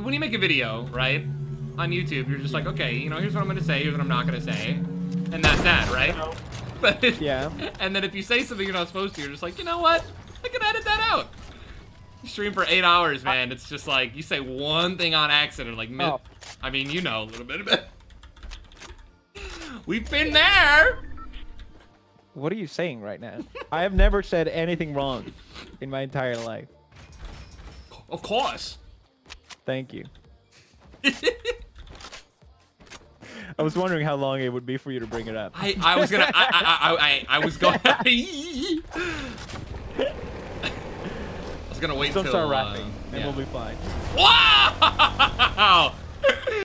when you make a video, right, on YouTube, you're just like, okay, you know, here's what I'm gonna say, here's what I'm not gonna say, and that's that, right? But Yeah. And then if you say something you're not supposed to, you're just like, you know what? I can edit that out. You stream for eight hours, man. It's just like you say one thing on accident, like. Oh. I mean, you know a little bit of it. We've been there. What are you saying right now? I have never said anything wrong in my entire life. Of course. Thank you. I was wondering how long it would be for you to bring it up. I, I was gonna I I, I, I, I was going I was gonna wait Don't till start uh, rapping, and yeah. we'll be fine. Wow!